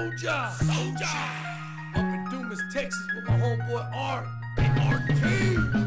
Soldier. Soldier. Up in Dumas, Texas with my homeboy Art and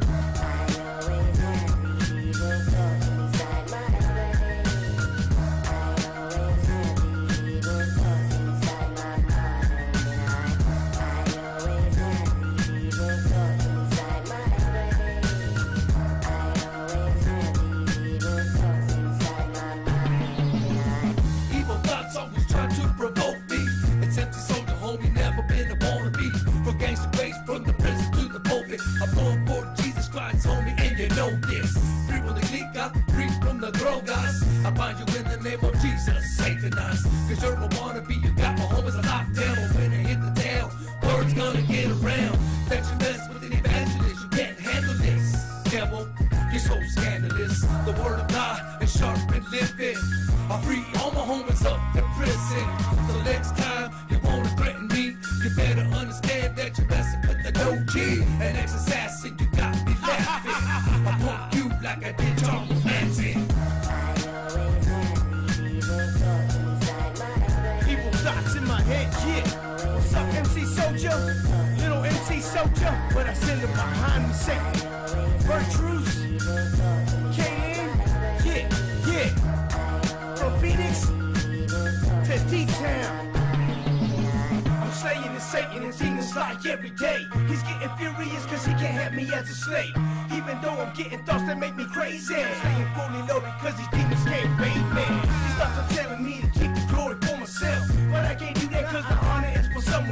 I find you in the name of Jesus, Satanized. Cause you're a wannabe, you got my homies locked down. When I hit the town, word's gonna get around. That you mess with an evangelist, you can't handle this. Devil, you're so scandalous. The word of God is sharp and living. I free all my homies up to prison. MC Soldier, but I send them behind me, Satan. Virtues, Kaylin, yeah, yeah. From Phoenix to D-Town. I'm slaying and Satan and demons like every day. He's getting furious cause he can't have me as a slave. Even though I'm getting thoughts that make me crazy. I'm Staying fully loaded cause these demons can't bait me. These thoughts are telling me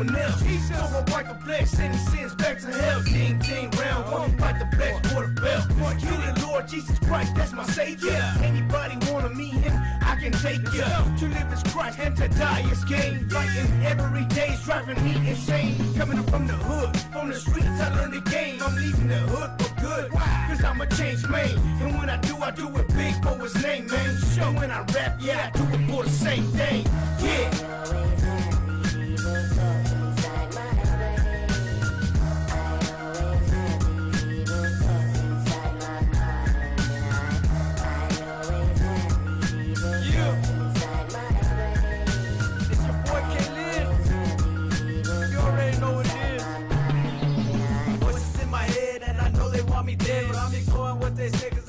someone else. So I wipe the flesh, send his sins back to hell. Ding, ding, round one, fight the flesh for the belt. You the Lord Jesus Christ, that's my savior. Anybody wanna meet him, I can take ya. To live is Christ and to die is gain. Fighting every day's driving me insane. Coming up from the hood, from the streets, I learned the game. I'm leaving the hood for good. Cause I'm a changed man. And when I do, I do it big for his name, man. Show when I rap, yeah, I do it for the same thing.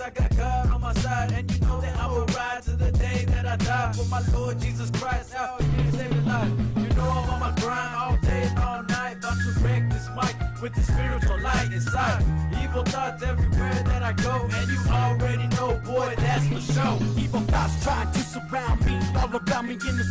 I got God on my side And you know that I will ride to the day that I die For my Lord Jesus Christ, out here a life. You know I'm on my grind all day and all night About to wreck this mic with the spiritual light inside. Evil thoughts everywhere that I go And you already know, boy, that's for sure. Evil thoughts trying to surround me, all around me in the